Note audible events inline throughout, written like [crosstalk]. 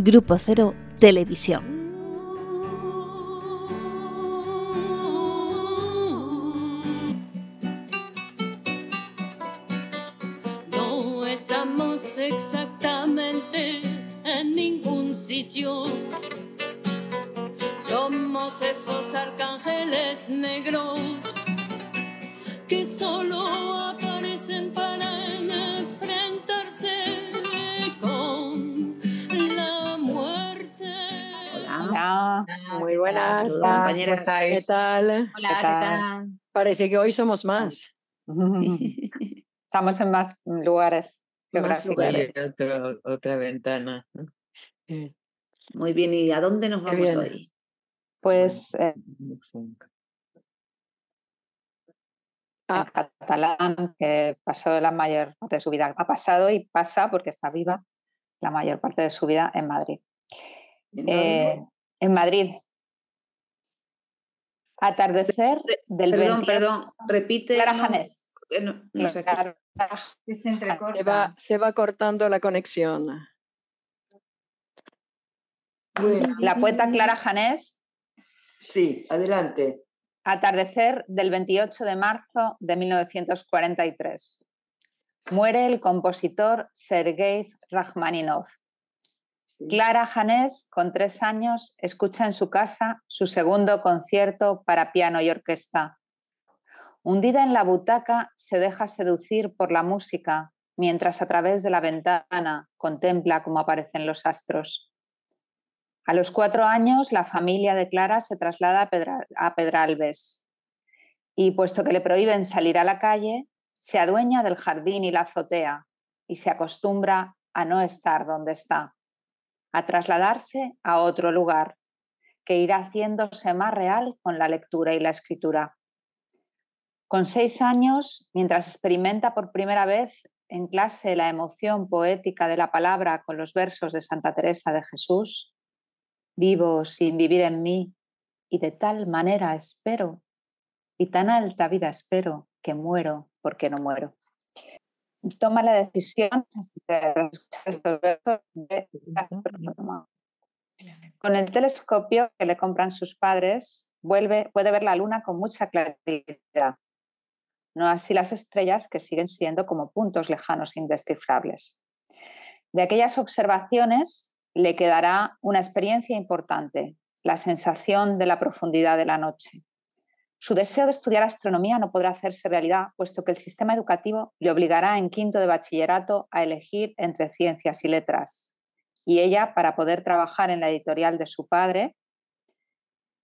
Grupo Cero Televisión. No estamos exactamente en ningún sitio. Somos esos arcángeles negros que solo aparecen para enfrentarse Hola. Muy buenas. Hola, compañeras. ¿Qué tal? Hola, ¿qué tal? Parece que hoy somos más. [laughs] Estamos en más lugares Más geográficos. lugares. Sí, otro- otra ventana. Muy bien, ¿y a dónde nos vamos bien. hoy? Pues eh, Ah. en catalán, que pasó la mayor parte de su vida, ha pasado y pasa porque está viva la mayor parte de su vida en Madrid. ¿En Eh? En Madrid. Atardecer del Perdón, 28 perdón, repite. Clara no, Janés. que no- no se escucha. Clara- se, va, se va cortando la conexión. Bueno, La poeta Clara Janés sí, adelante. Atardecer del 28 de marzo de 1943. Muere el compositor Sergei Rachmaninov. Clara Janés, con tres años, escucha en su casa su segundo concierto para piano y orquesta. Hundida en la butaca, se deja seducir por la música, mientras a través de la ventana contempla cómo aparecen los astros. A los cuatro años, la familia de Clara se traslada a, a Pedralbes y, puesto que le prohíben salir a la calle, se adueña del jardín y la azotea y se acostumbra a no estar donde está, a trasladarse a otro lugar, que irá haciéndose más real con la lectura y la escritura. Con seis años, mientras experimenta por primera vez en clase la emoción poética de la palabra con los versos de Santa Teresa de Jesús, vivo sin vivir en mí y de tal manera espero y tan alta vida espero que muero porque no muero. Toma la decisión de. Con el telescopio que le compran sus padres, vuelve, puede ver la luna con mucha claridad. No así las estrellas que siguen siendo como puntos lejanos indescifrables. De aquellas observaciones le quedará una experiencia importante, la sensación de la profundidad de la noche. Su deseo de estudiar astronomía no podrá hacerse realidad, puesto que el sistema educativo le obligará en quinto de bachillerato a elegir entre ciencias y letras. Y ella, para poder trabajar en la editorial de su padre,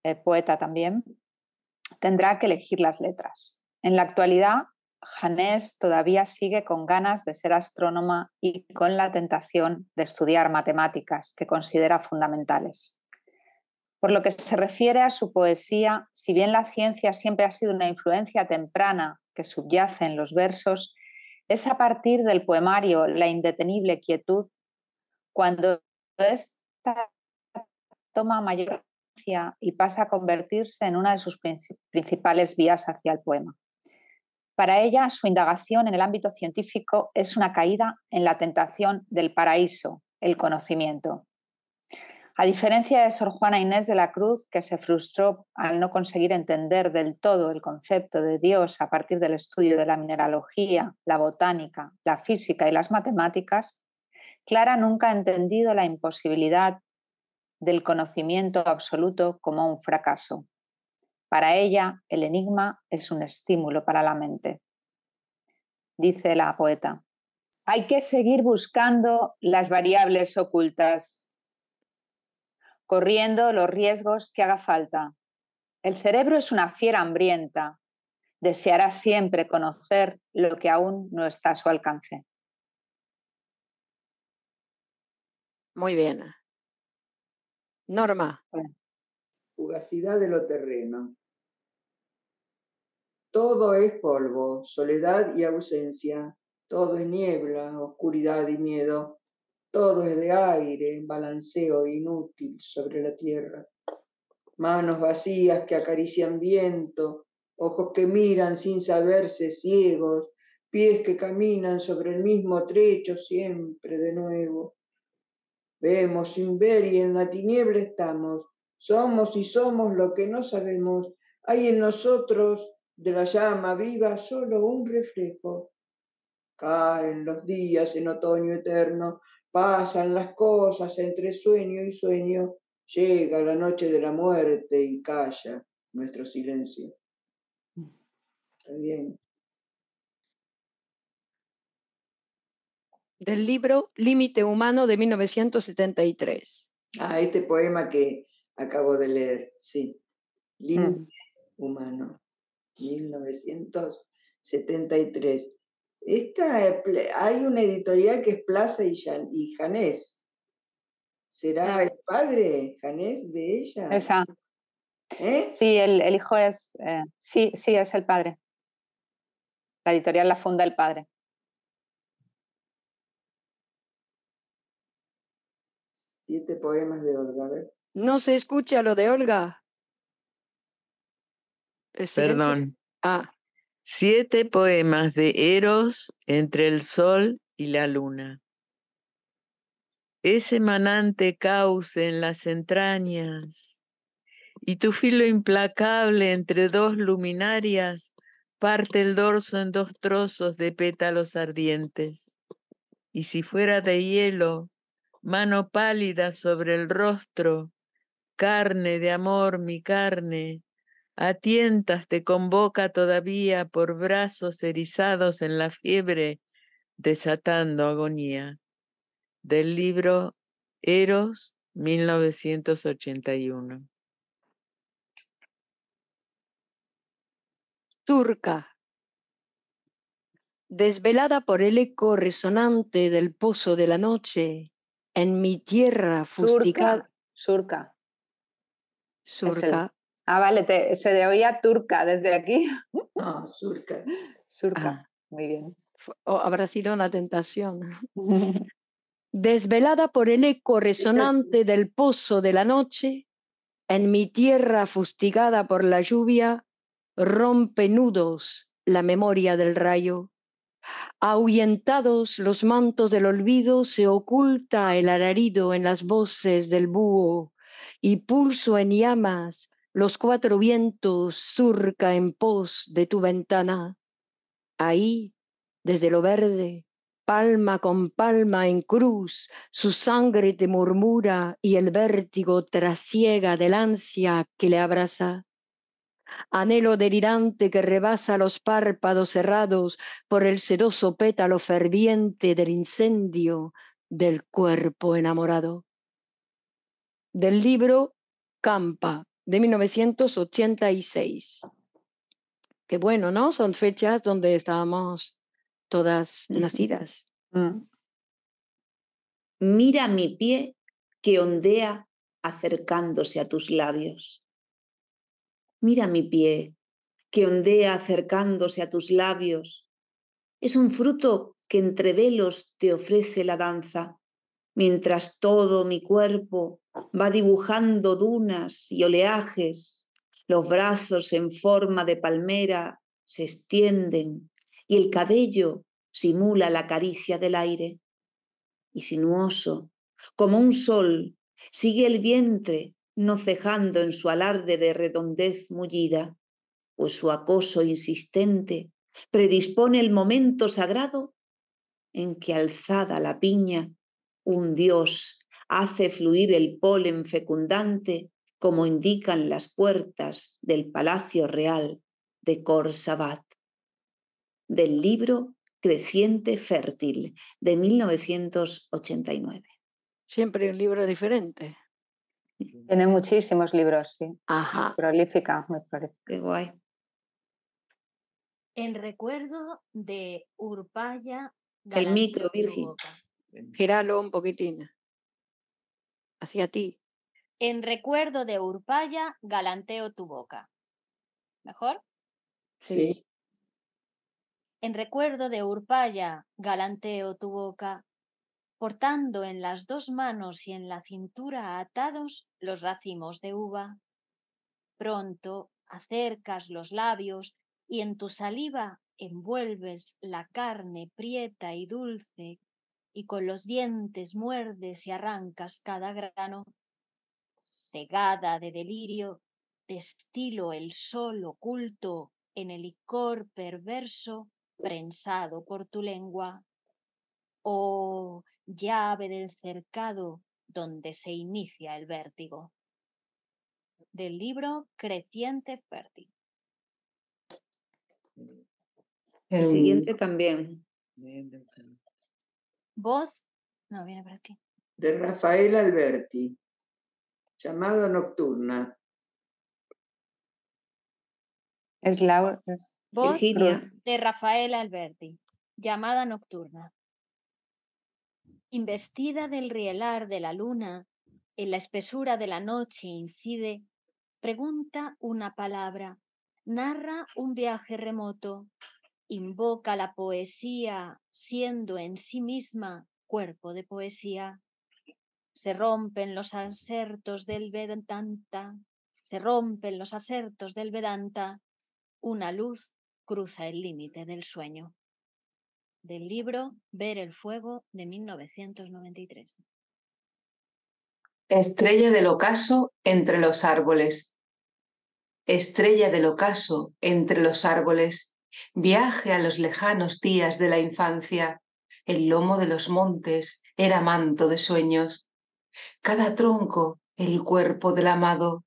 el poeta también, tendrá que elegir las letras. En la actualidad, Janés todavía sigue con ganas de ser astrónoma y con la tentación de estudiar matemáticas, que considera fundamentales. Por lo que se refiere a su poesía, si bien la ciencia siempre ha sido una influencia temprana que subyace en los versos, es a partir del poemario La indetenible quietud cuando esta toma mayor y pasa a convertirse en una de sus princi- principales vías hacia el poema. Para ella, su indagación en el ámbito científico es una caída en la tentación del paraíso, el conocimiento. A diferencia de Sor Juana Inés de la Cruz, que se frustró al no conseguir entender del todo el concepto de Dios a partir del estudio de la mineralogía, la botánica, la física y las matemáticas, Clara nunca ha entendido la imposibilidad del conocimiento absoluto como un fracaso. Para ella, el enigma es un estímulo para la mente. Dice la poeta, hay que seguir buscando las variables ocultas, corriendo los riesgos que haga falta. El cerebro es una fiera hambrienta, deseará siempre conocer lo que aún no está a su alcance. Muy bien. Norma. Fugacidad de lo terreno. Todo es polvo, soledad y ausencia. Todo es niebla, oscuridad y miedo. Todo es de aire, balanceo inútil sobre la tierra. Manos vacías que acarician viento, ojos que miran sin saberse ciegos, pies que caminan sobre el mismo trecho siempre de nuevo. Vemos sin ver y en la tiniebla estamos. Somos y somos lo que no sabemos. Hay en nosotros de la llama viva solo un reflejo. Caen los días en otoño eterno, pasan las cosas entre sueño y sueño, llega la noche de la muerte y calla nuestro silencio. Está bien. Del libro Límite Humano de 1973. Ah, este poema que acabo de leer, sí. Límite Humano, 1973. Esta, hay una editorial que es Plaza y, Jan- y Janés. ¿Será el padre, Janés, de ella? Esa. ¿Eh? Sí, el, el hijo es. eh, sí, sí, es el padre. La editorial la funda el padre. Siete poemas de Olga, a ver. No se escucha lo de Olga. Perdón. Ah, Siete poemas de Eros entre el sol y la luna. Ese manante cauce en las entrañas y tu filo implacable entre dos luminarias parte el dorso en dos trozos de pétalos ardientes. Y si fuera de hielo, mano pálida sobre el rostro, carne de amor, mi carne, a tientas te convoca todavía por brazos erizados en la fiebre, desatando agonía. Del libro Eros, 1981. turca. Desvelada por el eco resonante del pozo de la noche, en mi tierra fustigada. Surca. Surca. Surca. Ah, vale, te- se le oía turca desde aquí. No, Surca. Surca. Ah, Muy bien. o habrá sido una tentación. [laughs] Desvelada por el eco resonante del pozo de la noche, en mi tierra fustigada por la lluvia, rompe nudos la memoria del rayo. Ahuyentados los mantos del olvido, se oculta el alarido en las voces del búho, y pulso en llamas los cuatro vientos surca en pos de tu ventana. Ahí, desde lo verde, palma con palma en cruz, su sangre te murmura y el vértigo trasiega del ansia que le abraza. Anhelo delirante que rebasa los párpados cerrados por el sedoso pétalo ferviente del incendio del cuerpo enamorado. Del libro Campa, de 1986. Qué bueno, ¿no? Son fechas donde estábamos todas nacidas. Mm. Mira mi pie que ondea acercándose a tus labios. Mira mi pie que ondea acercándose a tus labios. Es un fruto que entre velos te ofrece la danza, mientras todo mi cuerpo va dibujando dunas y oleajes. Los brazos en forma de palmera se extienden y el cabello simula la caricia del aire y sinuoso, como un sol, sigue el vientre, no cejando en su alarde de redondez mullida, pues su acoso insistente predispone el momento sagrado en que alzada la piña, un dios hace fluir el polen fecundante como indican las puertas del Palacio Real de Corsabat. Del libro Creciente Fértil de 1989. Siempre un libro diferente. Tiene muchísimos libros, sí. Ajá. Prolífica, muy prolífica. Qué guay. En recuerdo de Urpaya El micro, boca. Gíralo un poquitín. Hacia ti. En recuerdo de Urpaya galanteo tu boca. ¿Mejor? Sí. En recuerdo de Urpaya galanteo tu boca, portando en las dos manos y en la cintura atados los racimos de uva. Pronto acercas los labios y en tu saliva envuelves la carne prieta y dulce y con los dientes muerdes y arrancas cada grano. Cegada de delirio, destilo el sol oculto en el licor perverso prensado por tu lengua. Oh, llave del cercado donde se inicia el vértigo. Del libro Creciente Fértil. El siguiente también. Voz. No, viene por aquí. De Rafael Alberti. Llamado Nocturna. Es Laura. Voz Virginia. de Rafael Alberti. Llamada nocturna. Investida del rielar de la luna, en la espesura de la noche incide, pregunta una palabra, narra un viaje remoto, invoca la poesía siendo en sí misma cuerpo de poesía. Se rompen los asertos del Vedanta, se rompen los asertos del Vedanta, una luz cruza el límite del sueño. Del libro Ver el fuego de 1993. Estrella del ocaso entre los árboles. Estrella del ocaso entre los árboles, viaje a los lejanos días de la infancia. El lomo de los montes era manto de sueños. Cada tronco el cuerpo del amado.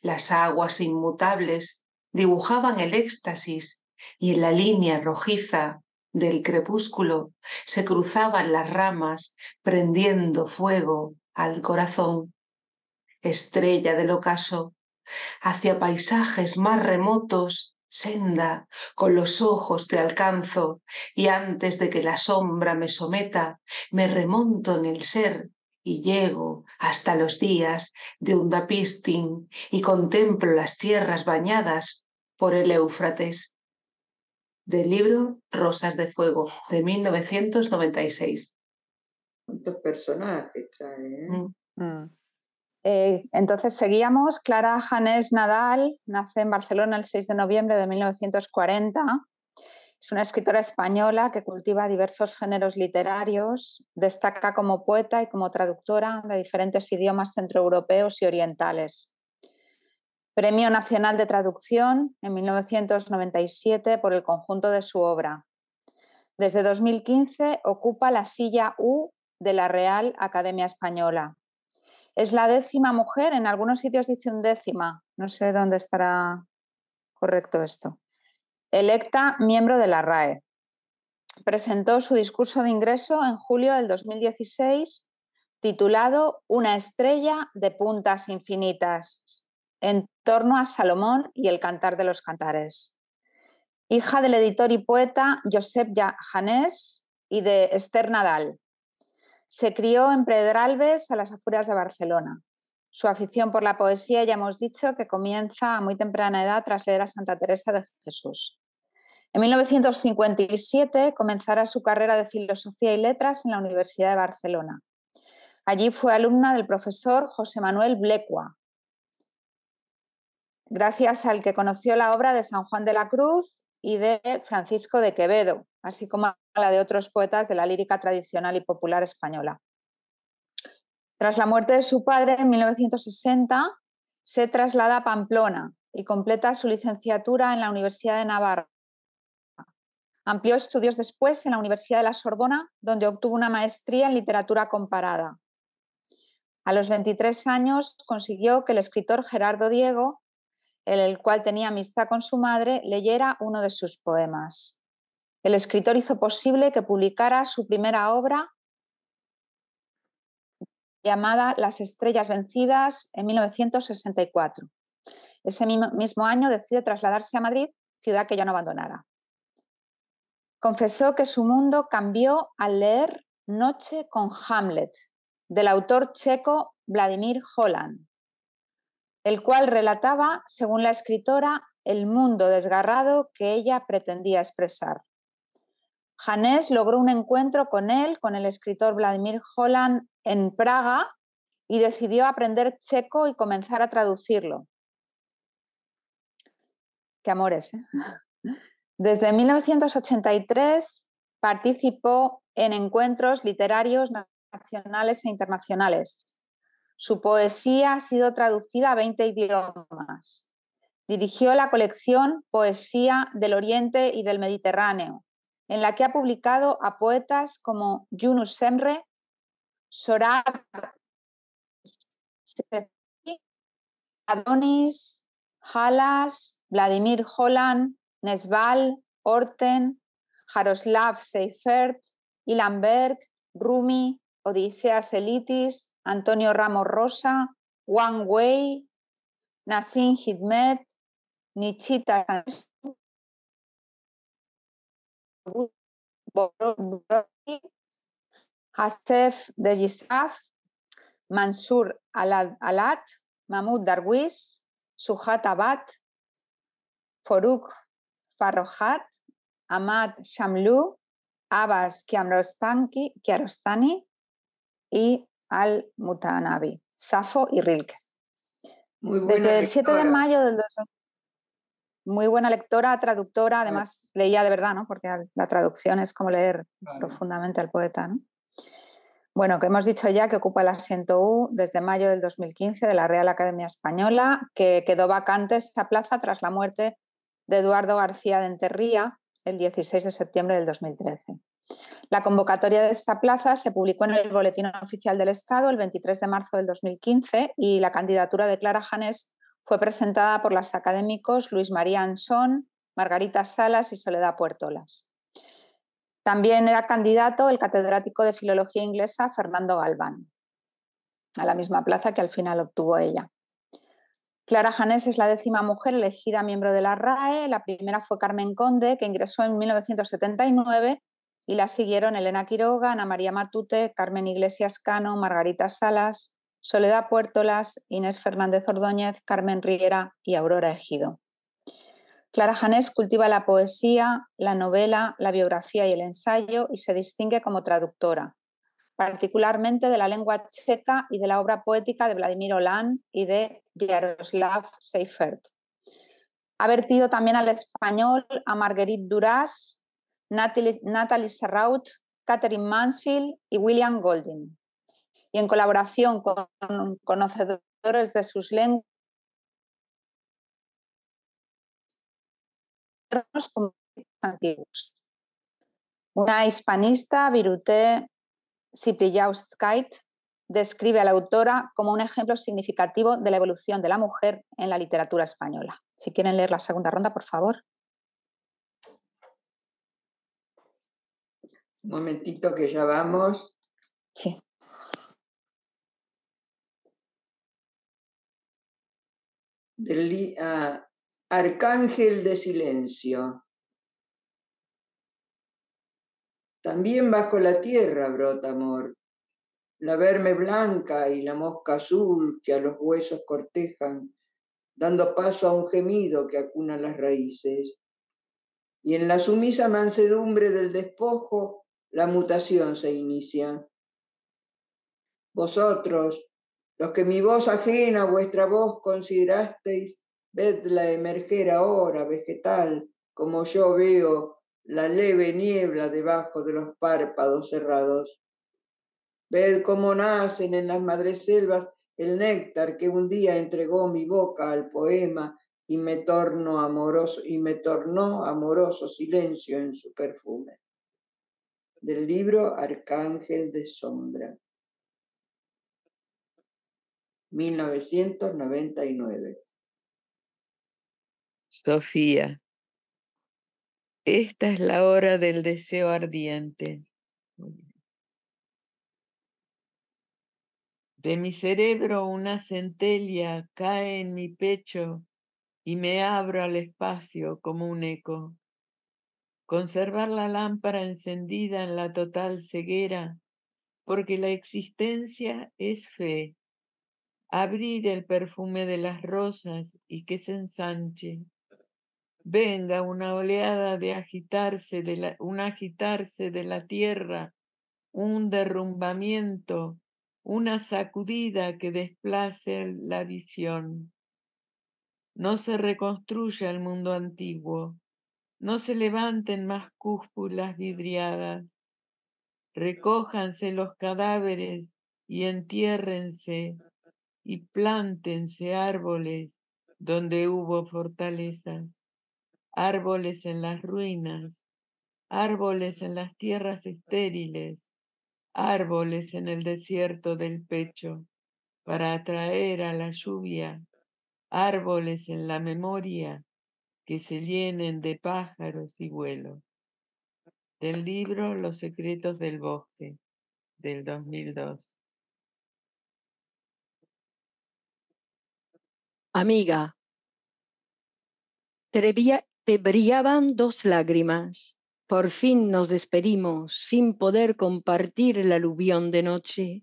Las aguas inmutables dibujaban el éxtasis y en la línea rojiza del crepúsculo se cruzaban las ramas prendiendo fuego al corazón. Estrella del ocaso, hacia paisajes más remotos, senda, con los ojos te alcanzo y antes de que la sombra me someta, me remonto en el ser y llego hasta los días de Undapistin y contemplo las tierras bañadas por el Éufrates. Del libro Rosas de Fuego, de 1996. ¿Cuántos personajes trae? eh? Mm. Eh, entonces seguíamos. Clara Janés Nadal nace en Barcelona el 6 de noviembre de 1940. Es una escritora española que cultiva diversos géneros literarios. Destaca como poeta y como traductora de diferentes idiomas centroeuropeos y orientales. Premio Nacional de Traducción en 1997 por el conjunto de su obra. Desde 2015 ocupa la silla U de la Real Academia Española. Es la décima mujer, en algunos sitios dice undécima, no sé dónde estará correcto esto, electa miembro de la RAE. Presentó su discurso de ingreso en julio del 2016 titulado Una estrella de puntas infinitas, en torno a Salomón y el cantar de los cantares. Hija del editor y poeta Josep Janés y de Esther Nadal. Se crió en Pedralbes, a las afueras de Barcelona. Su afición por la poesía ya hemos dicho que comienza a muy temprana edad tras leer a Santa Teresa de Jesús. En 1957 comenzará su carrera de filosofía y letras en la Universidad de Barcelona. Allí fue alumna del profesor José Manuel Blecua, gracias al que conoció la obra de San Juan de la Cruz y de Francisco de Quevedo, así como la de otros poetas de la lírica tradicional y popular española. Tras la muerte de su padre en 1960, se traslada a Pamplona y completa su licenciatura en la Universidad de Navarra. Amplió estudios después en la Universidad de la Sorbona, donde obtuvo una maestría en literatura comparada. A los 23 años consiguió que el escritor Gerardo Diego, el cual tenía amistad con su madre, leyera uno de sus poemas. El escritor hizo posible que publicara su primera obra llamada Las Estrellas Vencidas en 1964. Ese mismo año decide trasladarse a Madrid, ciudad que ya no abandonara. Confesó que su mundo cambió al leer Noche con Hamlet, del autor checo Vladimir Holland, el cual relataba, según la escritora, el mundo desgarrado que ella pretendía expresar. Janés logró un encuentro con él, con el escritor Vladimir Holland, en Praga y decidió aprender checo y comenzar a traducirlo. Qué amores. ¿eh? [laughs] Desde 1983 Participó en encuentros literarios nacionales e internacionales. Su poesía ha sido traducida a 20 idiomas. Dirigió la colección Poesía del Oriente y del Mediterráneo, en la que ha publicado a poetas como Yunus Semre, Sorab Adonis, Halas, Vladimir Holland, Nesval, Orten, Jaroslav Seifert, Ilan Berg, Rumi, Odiseas Elitis, Antonio Ramos Rosa, Wang Wei, Nassim Hidmet, Nichita Hasef Degisaf, Mansur Alat, Mahmoud Darwish, Suhat Abad, Foruk Farrohat, Ahmad Shamlu, Abbas Kiarostani y Al-Mutanabi, Safo y Rilke. Desde el 7 de mayo del 2000 muy buena lectora, traductora, además leía de verdad, ¿no? Porque la traducción es como leer profundamente al poeta, ¿no? Bueno, que hemos dicho ya que ocupa el asiento U desde mayo del 2015 de la Real Academia Española, que quedó vacante esa plaza tras la muerte de Eduardo García de Enterría el 16 de septiembre del 2013. La convocatoria de esta plaza se publicó en el Boletín Oficial del Estado el 23 de marzo del 2015 y la candidatura de Clara Janés fue presentada por los académicos Luis María Ansón, Margarita Salas y Soledad Puertolas. También era candidato el catedrático de Filología Inglesa Fernando Galván, a la misma plaza que al final obtuvo ella. Clara Janés es la décima mujer elegida miembro de la RAE, la primera fue Carmen Conde, que ingresó en 1979, y la siguieron Elena Quiroga, Ana María Matute, Carmen Iglesias Cano, Margarita Salas, Soledad Puertolas, Inés Fernández Ordóñez, Carmen Riera y Aurora Ejido. Clara Janés cultiva la poesía, la novela, la biografía y el ensayo y se distingue como traductora, particularmente de la lengua checa y de la obra poética de Vladimir Olan y de Jaroslav Seifert. Ha vertido también al español a Marguerite Duras, Natalie Serraut, Catherine Mansfield y William Golding. Y en colaboración con conocedores de sus lenguas, antiguos. Una hispanista, Virute Siprijaustkait, describe a la autora como un ejemplo significativo de la evolución de la mujer en la literatura española. Si quieren leer la segunda ronda, por favor. Un momentito que ya vamos. Sí. Del, Arcángel de silencio. También bajo la tierra brota amor, la verme blanca y la mosca azul que a los huesos cortejan, dando paso a un gemido que acuna las raíces. Y en la sumisa mansedumbre del despojo, la mutación se inicia. Vosotros, los que mi voz ajena, vuestra voz considerasteis, Vedla emerger ahora vegetal, como yo veo la leve niebla debajo de los párpados cerrados. Ved cómo nacen en las madreselvas el néctar que un día entregó mi boca al poema y me tornó amoroso y me tornó amoroso silencio en su perfume. Del libro Arcángel de Sombra. 1999. Sofía, esta es la hora del deseo ardiente. De mi cerebro una centella cae en mi pecho y me abro al espacio como un eco. Conservar la lámpara encendida en la total ceguera, porque la existencia es fe. Abrir el perfume de las rosas y que se ensanche venga una oleada de agitarse, de la, un agitarse de la tierra, un derrumbamiento, una sacudida que desplace la visión. No se reconstruye el mundo antiguo, No se levanten más cúpulas vidriadas. Recójanse los cadáveres y entiérrense y plántense árboles donde hubo fortalezas, árboles en las ruinas, árboles en las tierras estériles, árboles en el desierto del pecho, para atraer a la lluvia, árboles en la memoria que se llenen de pájaros y vuelos. Del libro Los secretos del bosque, del 2002. Amiga, te, brillaban dos lágrimas. Por fin nos despedimos sin poder compartir el aluvión de noche.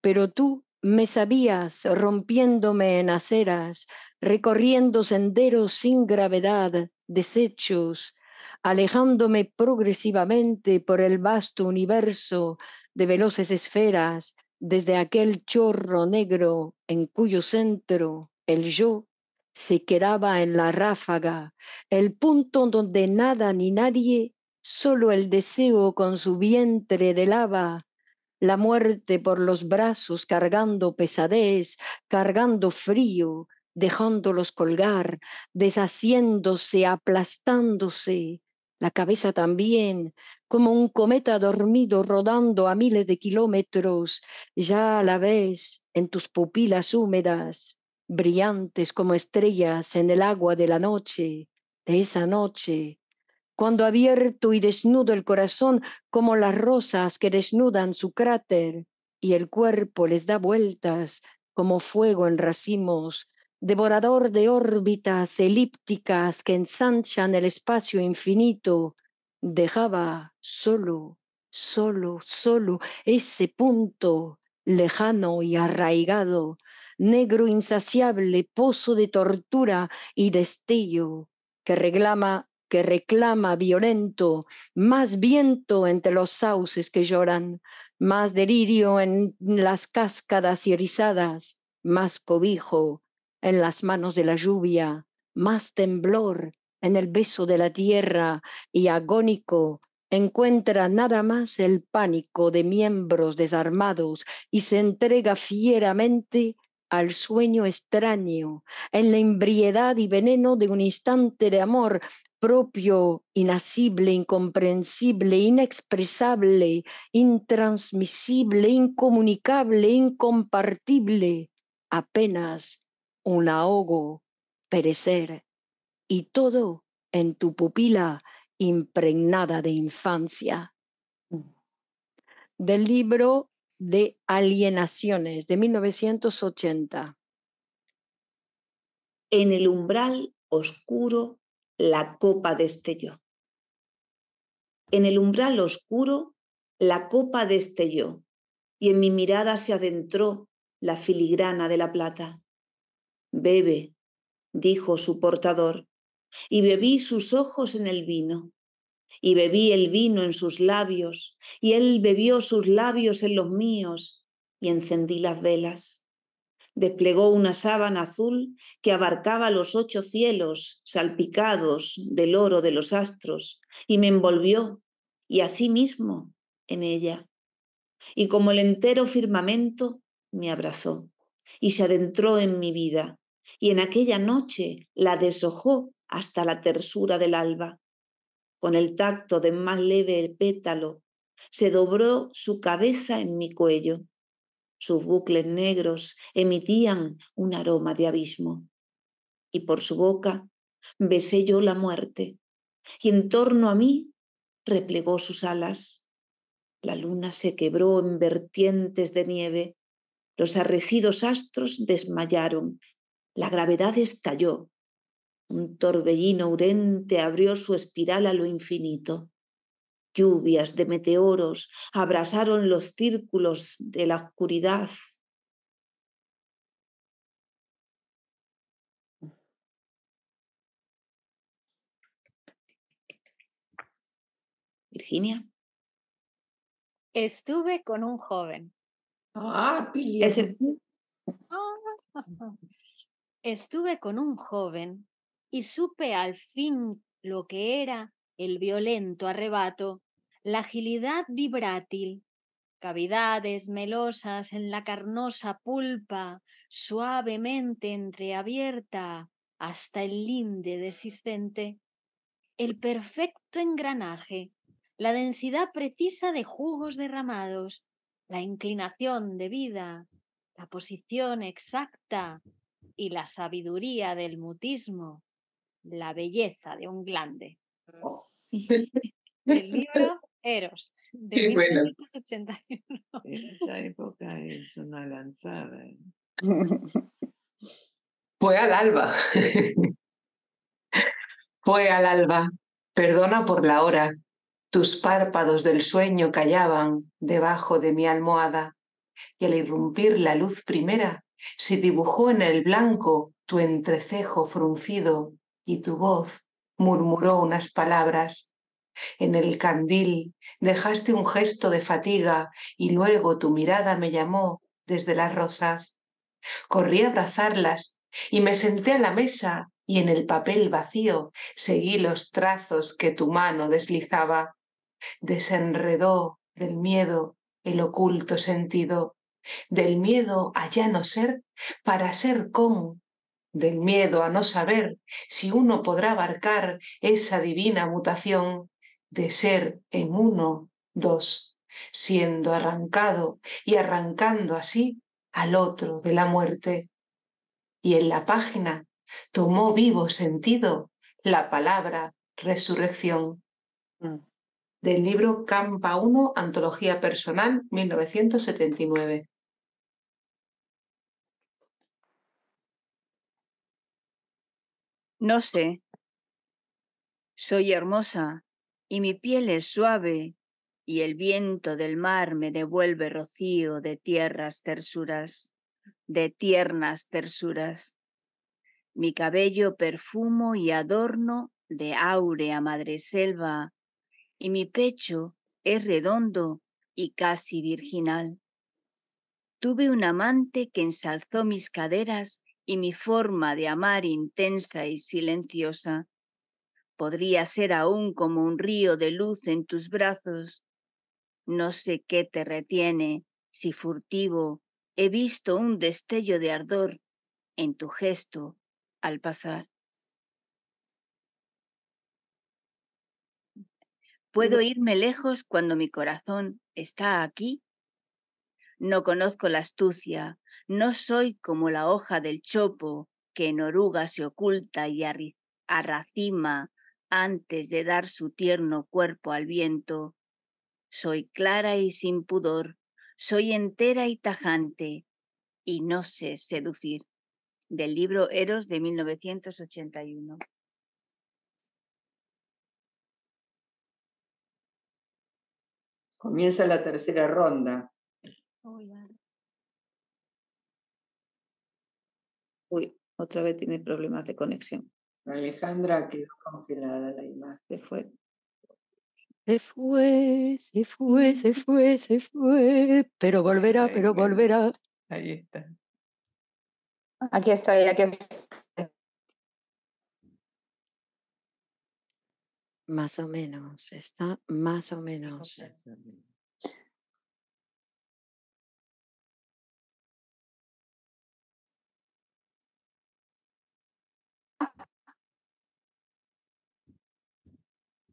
Pero tú me sabías rompiéndome en aceras, recorriendo senderos sin gravedad, desechos, alejándome progresivamente por el vasto universo de veloces esferas, desde aquel chorro negro en cuyo centro el yo se quedaba en la ráfaga, el punto donde nada ni nadie, solo el deseo con su vientre de lava, la muerte por los brazos cargando pesadez, cargando frío, dejándolos colgar, deshaciéndose, aplastándose, la cabeza también, como un cometa dormido rodando a miles de kilómetros, ya a la vez en tus pupilas húmedas, brillantes como estrellas en el agua de la noche, de esa noche, cuando abierto y desnudo el corazón como las rosas que desnudan su cráter y el cuerpo les da vueltas como fuego en racimos, devorador de órbitas elípticas que ensanchan el espacio infinito, dejaba solo, solo, solo ese punto lejano y arraigado, negro insaciable, pozo de tortura y destello, que reclama, que reclama violento, más viento entre los sauces que lloran, más delirio en las cascadas irisadas, más cobijo en las manos de la lluvia, más temblor en el beso de la tierra y agónico encuentra nada más el pánico de miembros desarmados y se entrega fieramente al sueño extraño, en la imbriedad y veneno de un instante de amor propio, inasible, incomprensible, inexpresable, intransmisible, incomunicable, incompartible, apenas un ahogo, perecer, y todo en tu pupila impregnada de infancia. Del libro de Alienaciones de 1980. En el umbral oscuro la copa destelló. En el umbral oscuro la copa destelló y en mi mirada se adentró la filigrana de la plata. Bebe, dijo su portador, y bebí sus ojos en el vino, y bebí el vino en sus labios, y él bebió sus labios en los míos, y encendí las velas. Desplegó una sábana azul que abarcaba los ocho cielos salpicados del oro de los astros, y me envolvió, y asimismo en ella. Y como el entero firmamento, me abrazó, y se adentró en mi vida, y en aquella noche la deshojó hasta la tersura del alba. Con el tacto de más leve pétalo, se dobró su cabeza en mi cuello. Sus bucles negros emitían un aroma de abismo. Y por su boca besé yo la muerte, y en torno a mí replegó sus alas. La luna se quebró en vertientes de nieve, los arrecidos astros desmayaron la gravedad estalló. Un torbellino urente abrió su espiral a lo infinito. Lluvias de meteoros abrasaron los círculos de la oscuridad. Virginia. Estuve con un joven. Ah, Ese- [laughs] Estuve con un joven y supe al fin lo que era el violento arrebato, la agilidad vibrátil, cavidades melosas en la carnosa pulpa, suavemente entreabierta hasta el linde desistente, el perfecto engranaje, la densidad precisa de jugos derramados, la inclinación de vida, la posición exacta y la sabiduría del mutismo, la belleza de un glande. [laughs] El libro Eros, de Qué bueno. 1981. Esta época es una lanzada. [laughs] Fue al alba. [laughs] Fue al alba. Perdona por la hora. Tus párpados del sueño callaban debajo de mi almohada y al irrumpir la luz primera se dibujó en el blanco tu entrecejo fruncido y tu voz murmuró unas palabras. En el candil dejaste un gesto de fatiga y luego tu mirada me llamó desde las rosas. Corrí a abrazarlas y me senté a la mesa y en el papel vacío seguí los trazos que tu mano deslizaba. Desenredó del miedo el oculto sentido, del miedo a ya no ser para ser con, del miedo a no saber si uno podrá abarcar esa divina mutación de ser en uno, dos, siendo arrancado y arrancando así al otro de la muerte. Y en la página tomó vivo sentido la palabra resurrección. Mm. Del libro Campa 1, Antología Personal, 1979. No sé. Soy hermosa y mi piel es suave y el viento del mar me devuelve rocío de tierras tersuras, de tiernas tersuras. Mi cabello perfumo y adorno de áurea madreselva y mi pecho es redondo y casi virginal. Tuve un amante que ensalzó mis caderas y mi forma de amar intensa y silenciosa. Podría ser aún como un río de luz en tus brazos. No sé qué te retiene, si furtivo he visto un destello de ardor en tu gesto al pasar. ¿Puedo irme lejos cuando mi corazón está aquí? No conozco la astucia, no soy como la hoja del chopo que en oruga se oculta y arracima antes de dar su tierno cuerpo al viento. Soy clara y sin pudor, soy entera y tajante, y no sé seducir. Del libro Eros de 1981. Comienza la tercera ronda. Uy, otra vez tiene problemas de conexión. Alejandra quedó congelada la imagen. Se fue. Se fue, se fue, se [laughs] fue, se fue, pero volverá, pero volverá. Ahí está. Aquí estoy, aquí estoy. Más o menos, está más o menos.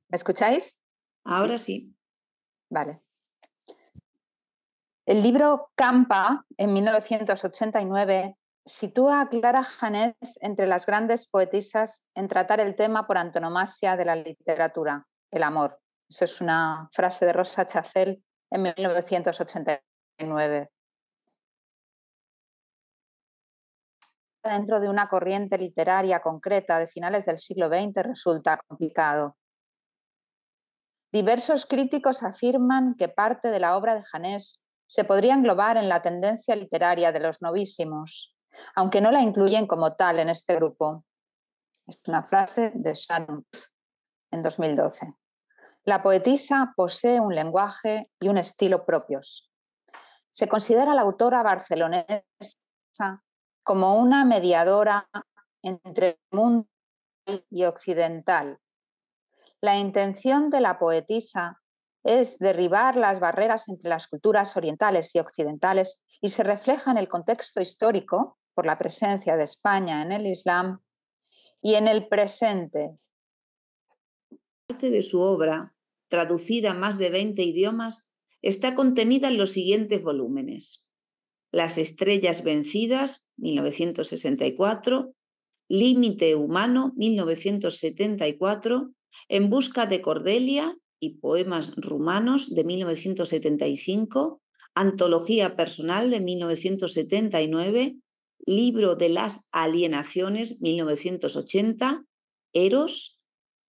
¿Me escucháis? Ahora sí. Vale. El libro Campa, en 1989, sitúa a Clara Janés entre las grandes poetisas en tratar el tema por antonomasia de la literatura, el amor. Esa es una frase de Rosa Chacel en 1989. Dentro de una corriente literaria concreta de finales del siglo XX resulta complicado. Diversos críticos afirman que parte de la obra de Janés se podría englobar en la tendencia literaria de los novísimos, aunque no la incluyen como tal en este grupo. Es una frase de Shannon en 2012. La poetisa posee un lenguaje y un estilo propios. Se considera la autora barcelonesa como una mediadora entre el mundo y occidental, La intención de la poetisa es derribar las barreras entre las culturas orientales y occidentales y se refleja en el contexto histórico por la presencia de España en el Islam y en el presente. Parte de su obra, traducida a más de 20 idiomas, está contenida en los siguientes volúmenes. Las estrellas vencidas, 1964, Límite humano, 1974, En busca de Cordelia y Poemas rumanos, de 1975, Antología personal, de 1979, Libro de las alienaciones, 1980, Eros,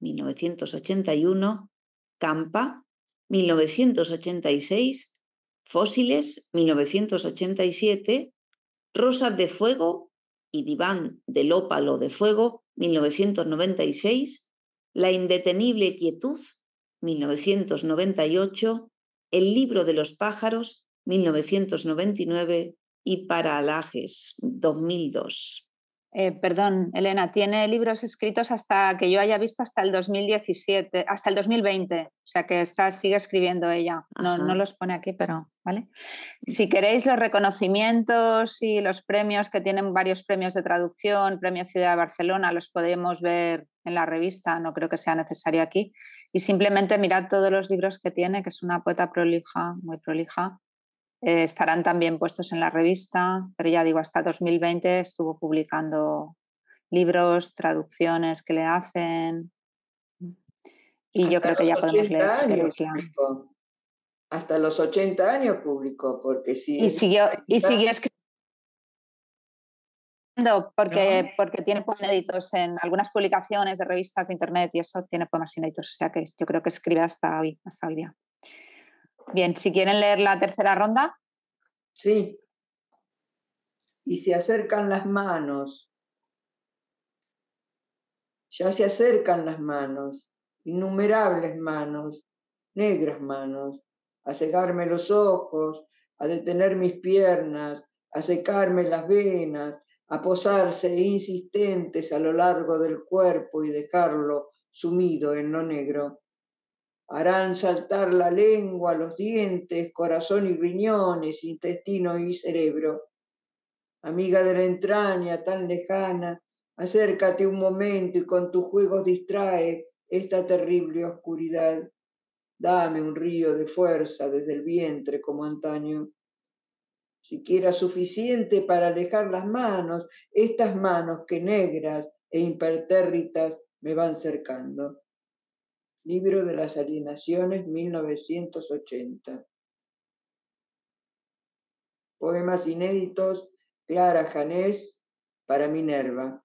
1981, Campa, 1986, Fósiles, 1987, Rosas de Fuego y Diván del Ópalo de Fuego, 1996, La indetenible quietud, 1998, El libro de los pájaros, 1999 y Para Alajes, 2002. Eh, perdón, Elena, tiene libros escritos hasta que yo haya visto hasta el 2017, hasta el 2020, o sea que está, sigue escribiendo ella. No, no, los pone aquí, pero vale. Si queréis los reconocimientos y los premios que tienen varios premios de traducción, Premio Ciudad de Barcelona, los podemos ver en la revista, no creo que sea necesario aquí. Y simplemente mirad todos los libros que tiene, que es una poeta prolija, muy prolija eh, estarán también puestos en la revista, pero ya digo, hasta 2020 estuvo publicando libros, traducciones que le hacen. Y yo creo que ya podemos leer Hasta los 80 años publicó, porque sí. Y siguió, y siguió escribiendo porque, porque tiene poemas inéditos en algunas publicaciones de revistas de internet y eso tiene poemas inéditos. O sea que yo creo que escribe hasta hoy, hasta hoy día. Bien, si quieren leer la tercera ronda. Sí. Y se acercan las manos. Ya se acercan las manos, innumerables manos, negras manos, a cegarme los ojos, a detener mis piernas, a secarme las venas, a posarse insistentes a lo largo del cuerpo y dejarlo sumido en lo negro harán saltar la lengua, los dientes, corazón y riñones, intestino y cerebro. Amiga de la entraña tan lejana, acércate un momento y con tus juegos distrae esta terrible oscuridad. Dame un río de fuerza desde el vientre como antaño. Siquiera suficiente para alejar las manos, estas manos que negras e impertérritas me van cercando. Libro de las Alienaciones, 1980. Poemas inéditos, Clara Janés, para Minerva.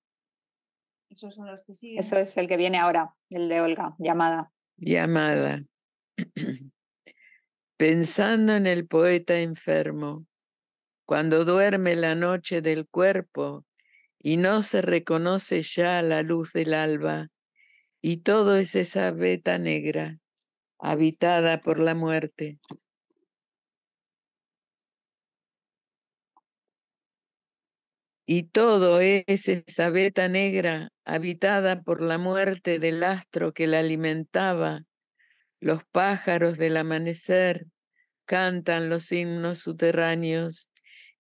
Esos son los que siguen. Eso es el que viene ahora, el de Olga, llamada. Llamada. [clears throat] Pensando en el poeta enfermo, cuando duerme la noche del cuerpo y no se reconoce ya la luz del alba, y todo es esa veta negra, habitada por la muerte. Y todo es esa veta negra habitada por la muerte del astro que la alimentaba. Los pájaros del amanecer cantan los himnos subterráneos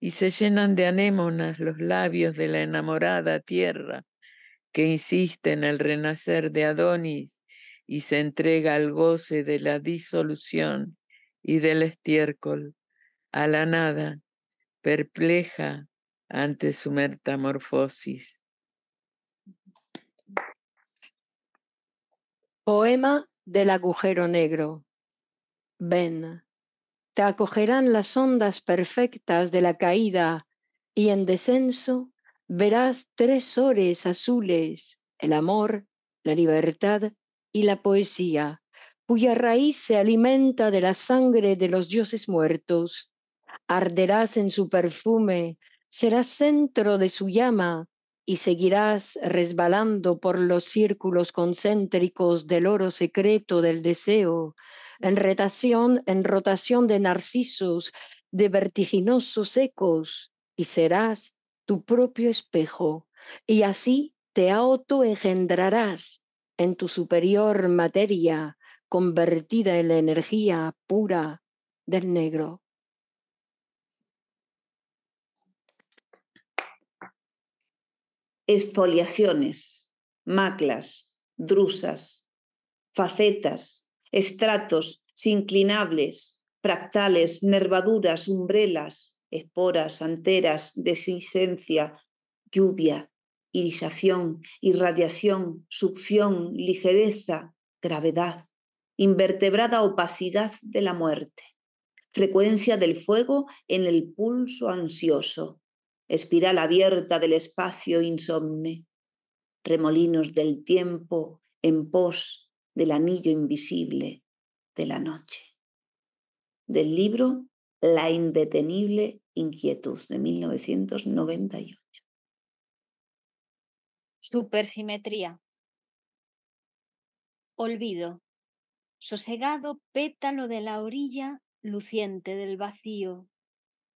y se llenan de anémonas los labios de la enamorada tierra que insiste en el renacer de Adonis y se entrega al goce de la disolución y del estiércol, a la nada, perpleja ante su metamorfosis. Poema del agujero negro. Ven, te acogerán las ondas perfectas de la caída y en descenso verás tres sores azules, el amor, la libertad y la poesía, cuya raíz se alimenta de la sangre de los dioses muertos. Arderás en su perfume, serás centro de su llama y seguirás resbalando por los círculos concéntricos del oro secreto del deseo, en rotación, en rotación de narcisos, de vertiginosos ecos, y serás tu propio espejo, y así te autoengendrarás en tu superior materia convertida en la energía pura del negro. Esfoliaciones, maclas, drusas, facetas, estratos sinclinables, fractales, nervaduras, umbrelas, esporas, anteras, desisencia, lluvia, irisación, irradiación, succión, ligereza, gravedad, invertebrada opacidad de la muerte, frecuencia del fuego en el pulso ansioso, espiral abierta del espacio insomne, remolinos del tiempo en pos del anillo invisible de la noche. Del libro La indetenible inquietud de 1998. Supersimetría. Olvido. Sosegado pétalo de la orilla luciente del vacío.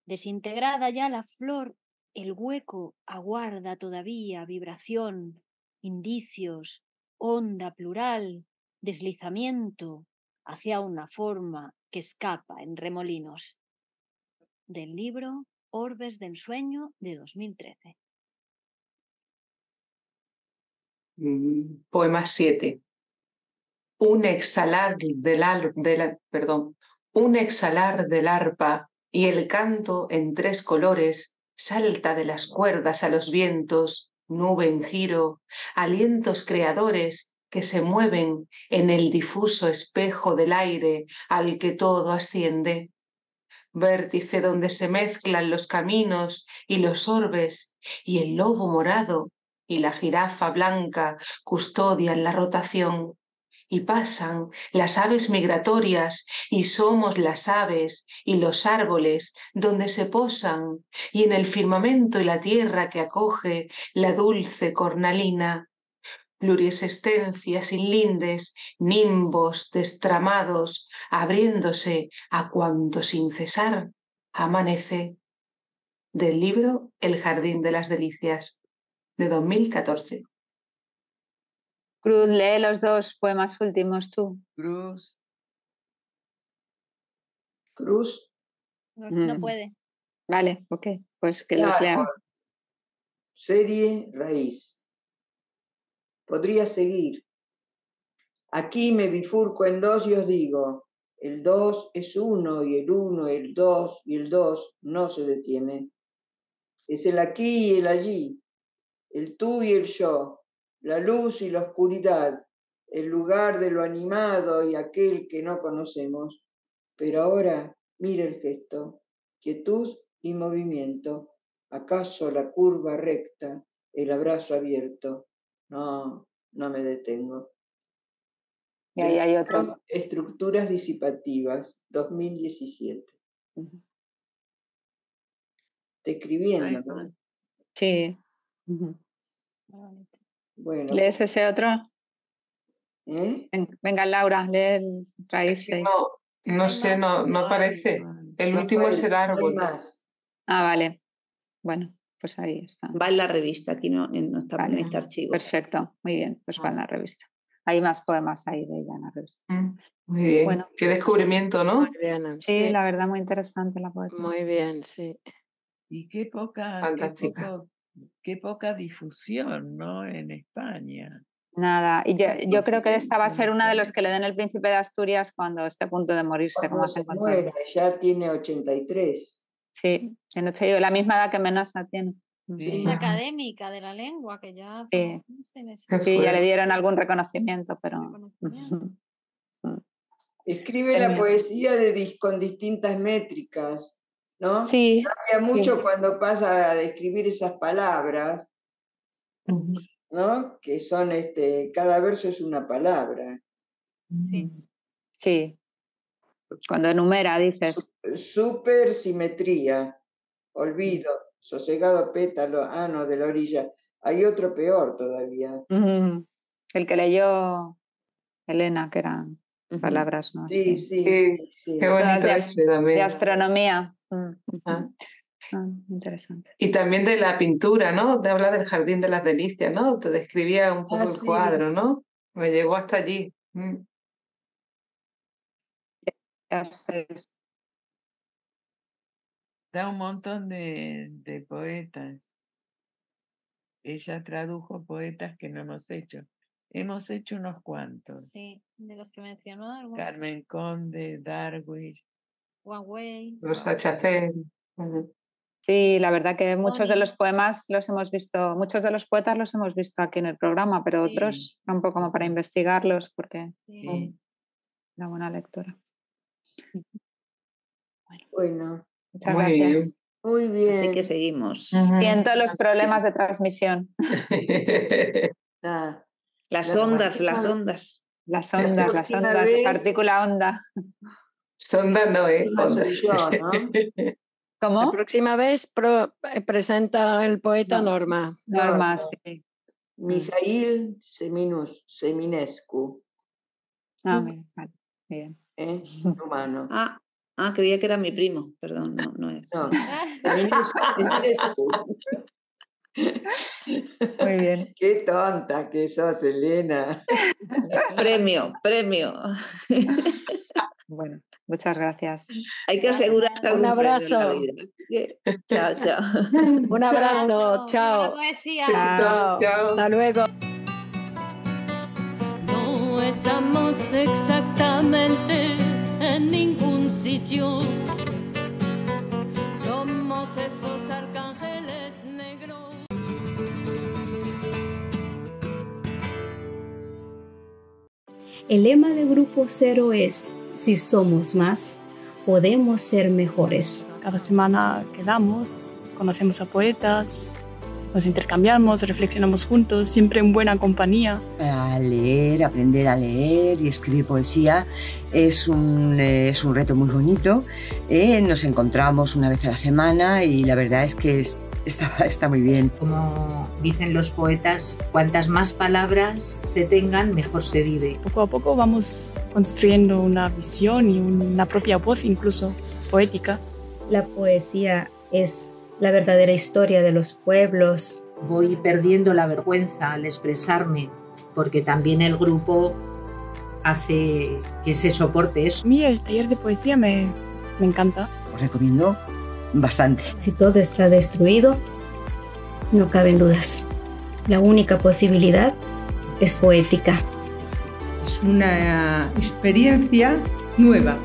Desintegrada ya la flor, el hueco aguarda todavía vibración, indicios, onda plural, deslizamiento hacia una forma que escapa en remolinos. Del libro Orbes del Sueño de 2013. Mm, Poema 7. Un exhalar un exhalar del arpa y el canto en tres colores salta de las cuerdas a los vientos, nube en giro, alientos creadores que se mueven en el difuso espejo del aire al que todo asciende. Vértice donde se mezclan los caminos y los orbes y el lobo morado y la jirafa blanca custodian la rotación. Y pasan las aves migratorias y somos las aves y los árboles donde se posan y en el firmamento y la tierra que acoge la dulce cornalina pluriesestencia sin lindes, nimbos destramados, abriéndose a cuanto sin cesar amanece. Del libro El Jardín de las Delicias, de 2014. Cruz, lee los dos poemas últimos tú. Cruz. Cruz. No, no Mm. puede. Vale, ok, pues que los Claro. lean. Serie Raíz. Podría seguir. Aquí me bifurco en dos y os digo, el dos es uno y el uno, el dos y el dos no se detiene. Es el aquí y el allí, el tú y el yo, la luz y la oscuridad, el lugar de lo animado y aquel que no conocemos. Pero ahora, mira el gesto, quietud y movimiento. ¿Acaso la curva recta, el abrazo abierto? No, no me detengo. Y ahí hay otro. Estructuras disipativas, 2017. Ujú. Describiendo, Ay, ¿no? Sí. Ujú. Bueno, ¿Lees ese otro? ¿eh? Ven- Venga, Laura, lee el raíz Es que seis. no, no sé, no, no aparece. El No último es el no hay árbol. más. Ah, vale. Bueno, pues ahí está. Va en la revista, aquí no, en, no está en este archivo. Perfecto, muy bien, pues va en la revista. Hay más poemas ahí de ella en la revista. Mm, Muy bien. Bueno. Qué descubrimiento, ¿no? Mariana, Sí, la verdad, muy interesante la poesía. Muy bien, sí. Y qué poca, qué, Fantástica. poco- qué poca difusión, ¿no? En España. Nada, y yo, yo creo que esta va a ser una de los que le den el príncipe de Asturias cuando esté a punto de morirse, como se muera, ya tiene 83. Sí, en ocho- la misma edad que Menosa tiene. Sí. Es académica de la lengua que ya Sí. ya le dieron algún reconocimiento, pero reconocimiento. [laughs] Escribe la poesía de con distintas métricas, ¿no? sí, Cambia sí. mucho cuando pasa a describir esas palabras, ¿no? Que son, este, cada verso es una palabra. Sí. sí. Cuando enumera, dices. Super simetría, olvido, sosegado pétalo, ano de la orilla. Hay otro peor todavía. "Mm", El que leyó Elena, que eran Ujú. palabras, ¿no? Sí, sí, Sí, sí, sí. Qué bonito de ese De astronomía. Mm, Ah. ujú. Ah, interesante. Y también de la pintura, ¿no? Te habla del jardín de las delicias, ¿no? Te describía un poco Ah, el sí. cuadro, ¿no? Me llegó hasta allí. Mm. Da un montón de, de poetas. Ella tradujo poetas que no hemos hecho. Hemos hecho unos cuantos. Sí, de los que mencionó. algunos. Carmen Conde, Darwish. Way. Rosa Chacel. Ujú. Sí, la verdad que muchos de los poemas los hemos visto, muchos de los poetas los hemos visto aquí en el programa, pero Sí. otros un poco como para investigarlos porque. Sí. una buena lectura. Bueno, Muchas Muy gracias. bien. muy bien. Así que seguimos. Siento los problemas de transmisión, [laughs] Ah, Las La ondas, las ondas. las ondas, las ondas, vez- partícula onda. Sonda no, ¿eh? Yo, ¿no? [laughs] La ¿Cómo? próxima vez pro- eh, presenta el poeta No. Norma. Norma, no. sí. Mijail Seminus, Seminescu, Ah, mira, vale, bien. ¿Eh? [laughs] rumano. Ah, ah, creía que era mi primo. Perdón, no, no es. No. [laughs] [laughs] Muy bien. Qué tonta que sos, Elena. Premio, premio. Bueno, muchas gracias. Hay que asegurarse Un abrazo. Chao, chao. Un abrazo. Chao. Chao. Hasta luego. No estamos exactamente en ningún sitio. Somos esos arcángeles negros. El lema de Grupo Cero es, si somos más, podemos ser mejores. Cada semana quedamos, conocemos a poetas, nos intercambiamos, reflexionamos juntos, siempre en buena compañía. A leer, aprender a leer y escribir poesía es un, eh, es un reto muy bonito. Eh, nos encontramos una vez a la semana y la verdad es que es- está, [laughs] está muy bien. Como dicen los poetas, cuantas más palabras se tengan, mejor se vive. Poco a poco vamos construyendo una visión y una propia voz incluso poética. La poesía es la verdadera historia de los pueblos. Voy perdiendo la vergüenza al expresarme, porque también el grupo hace que se soporte eso. A mí el taller de poesía me, me encanta. Os recomiendo bastante. Si todo está destruido, no caben dudas. La única posibilidad es poética. Es una experiencia nueva.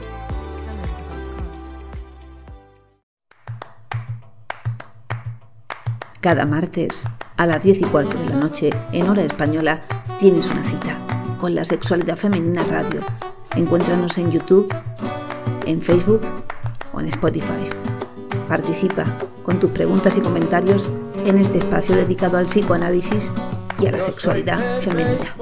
Cada martes a las 10 y cuarto de la noche, en hora española, tienes una cita con la Sexualidad Femenina Radio. Encuéntranos en YouTube, en Facebook o en Spotify. Participa con tus preguntas y comentarios en este espacio dedicado al psicoanálisis y a la sexualidad femenina.